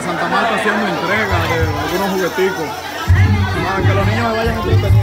que Santa Marta haciendo entrega de algunos jugueticos. Para que los niños me vayan entreteniendo.